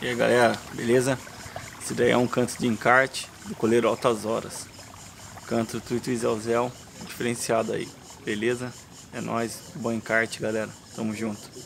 E aí galera, beleza? Esse daí é um canto de encarte do coleiro Altas Horas. Canto Tuitu Zelzel, diferenciado aí, beleza? É nóis, bom encarte galera, tamo junto.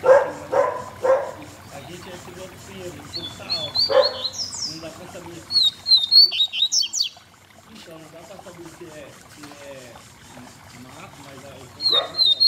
A gente é piloto primeiro, futsal. Tá não dá pra saber. É. Então, não dá pra saber se é, se é mato, mas aí.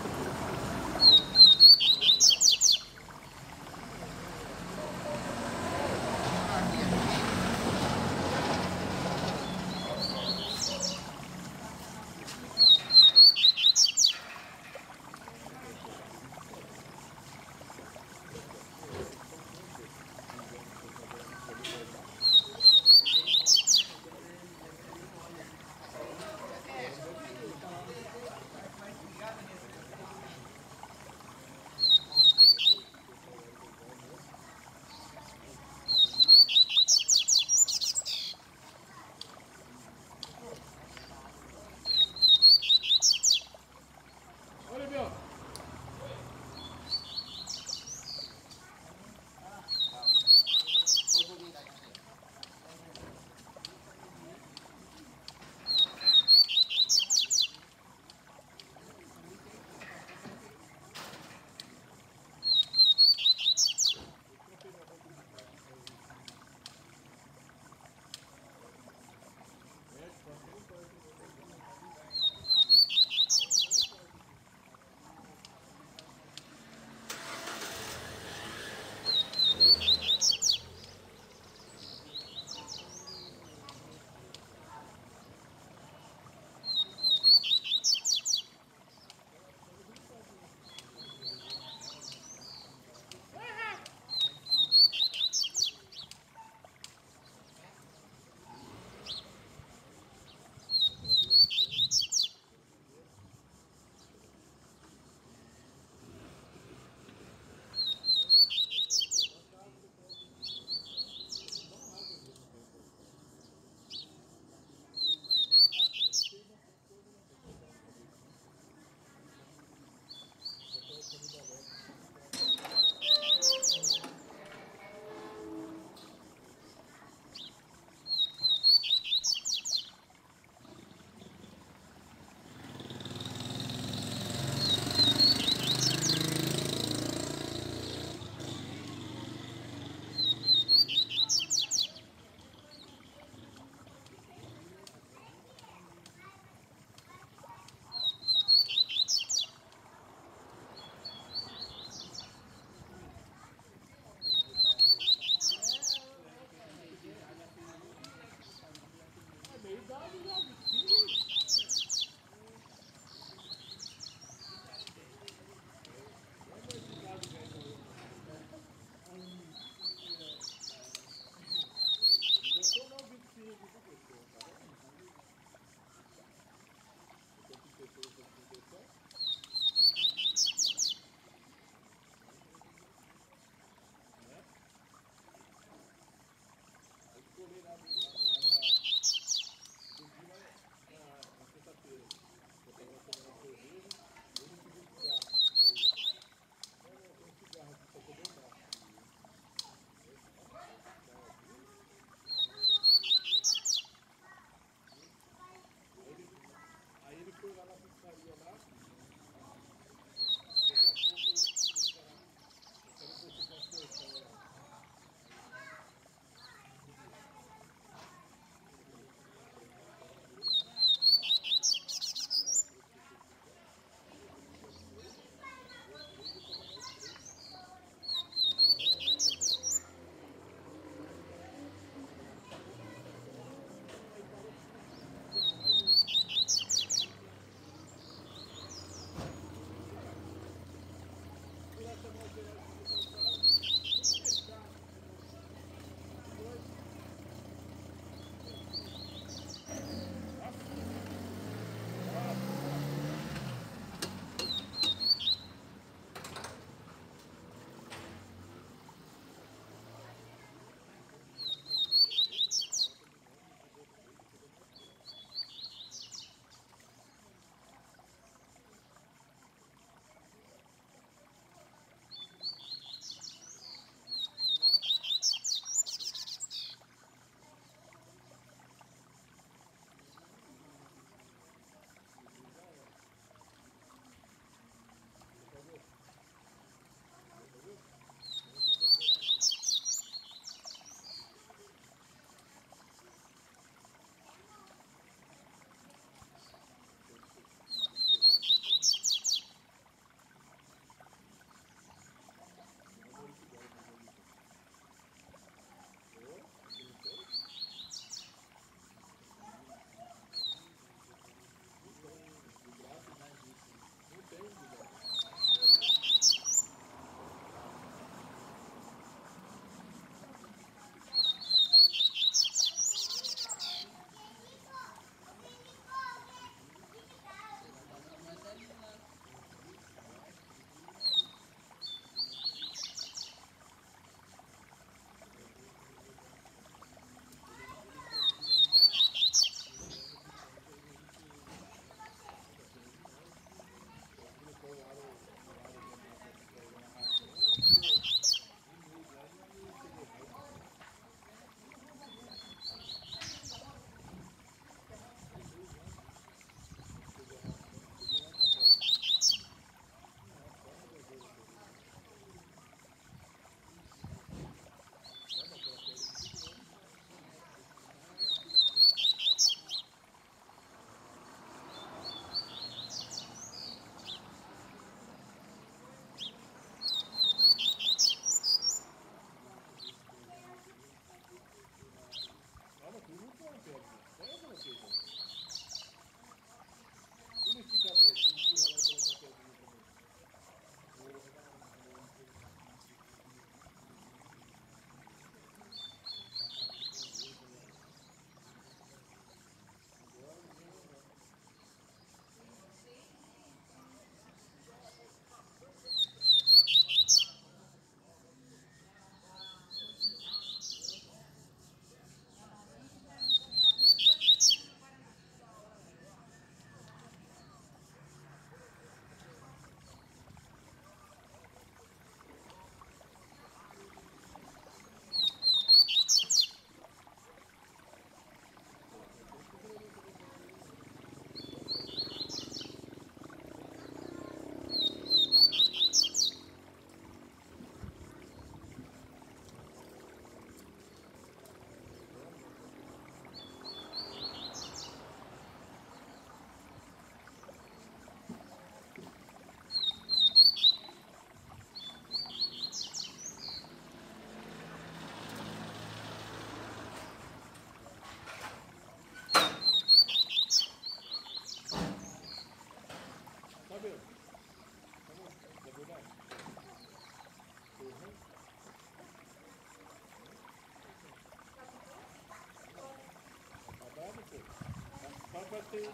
pode ter.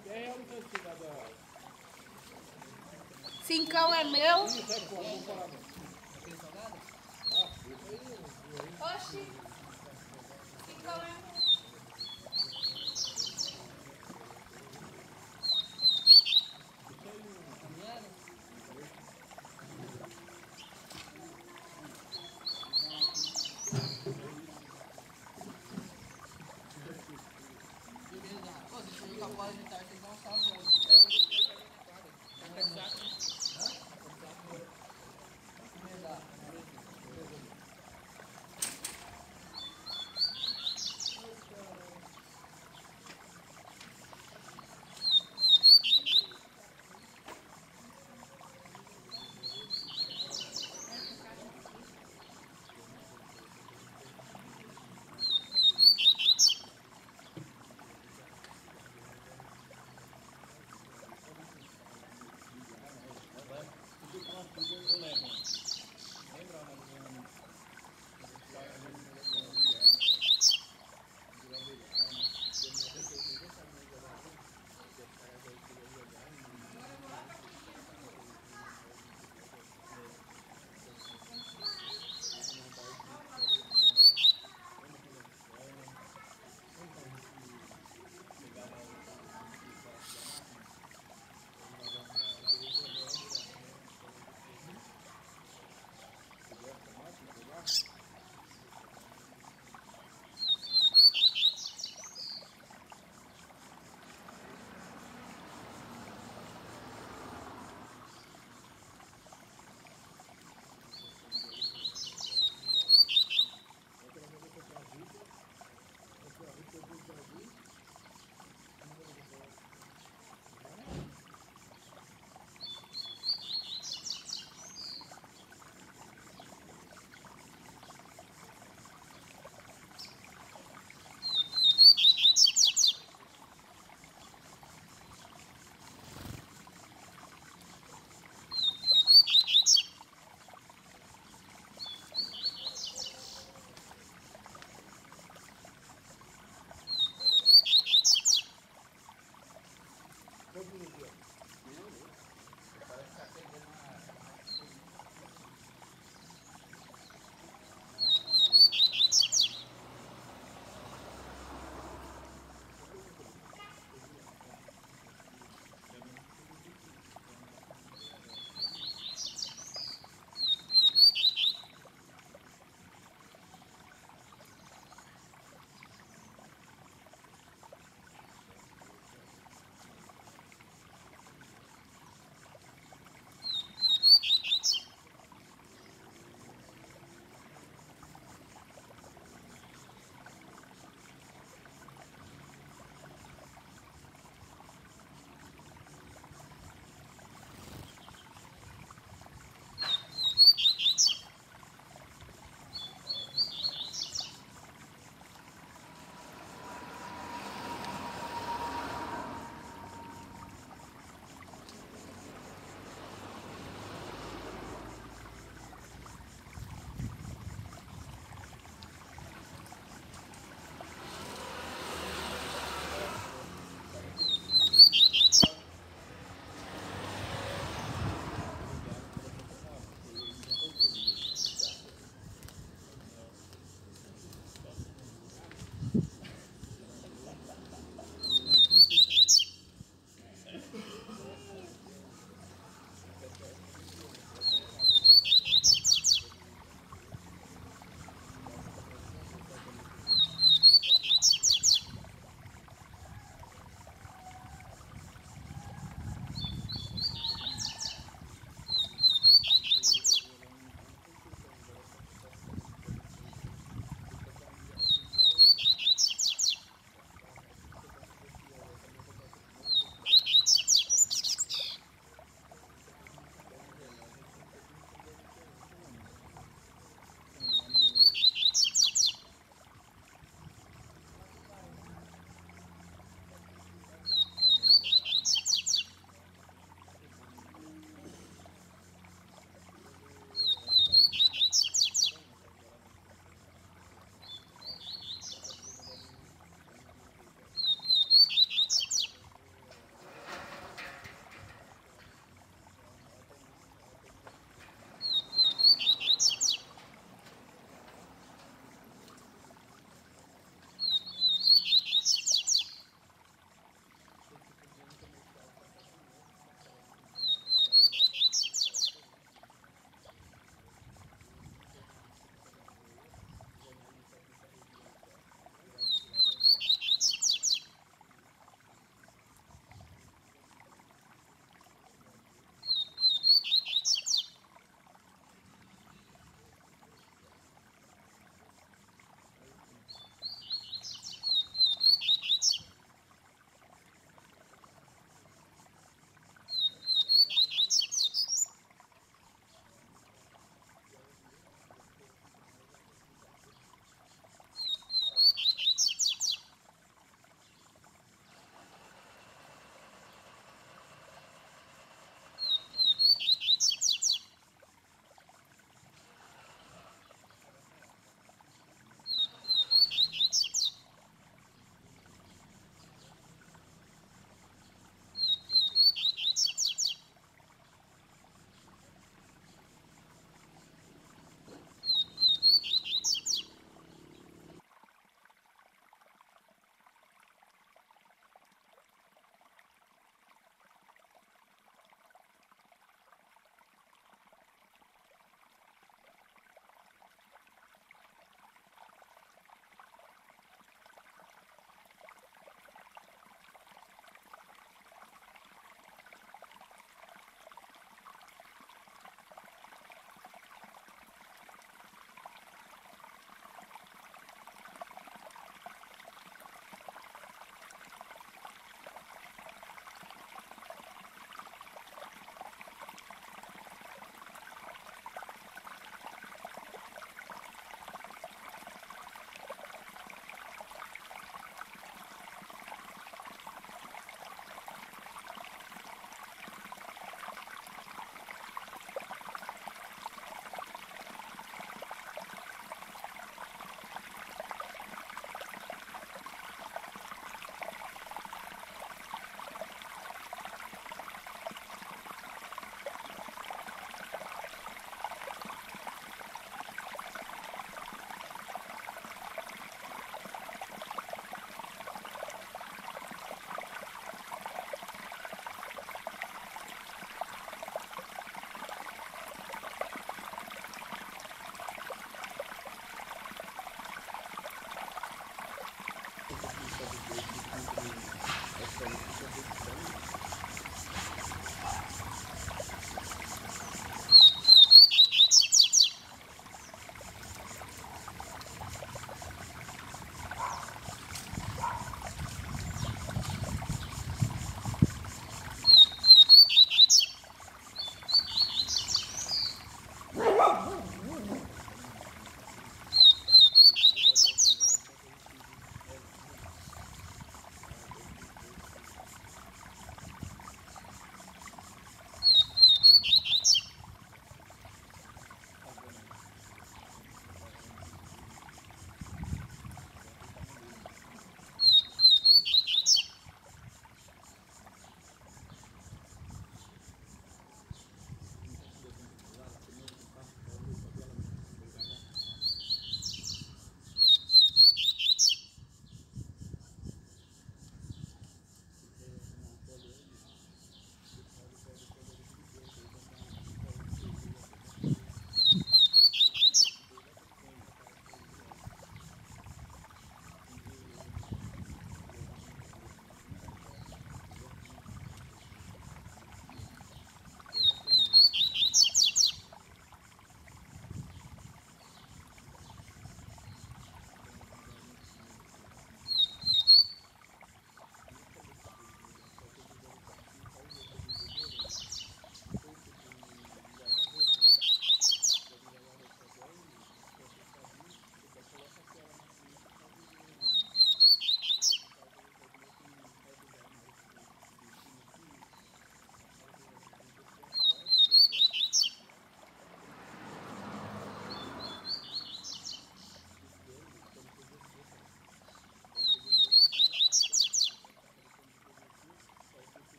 Cincão é meu? Não sabe como, falar não. Oxi. Cincão é meu.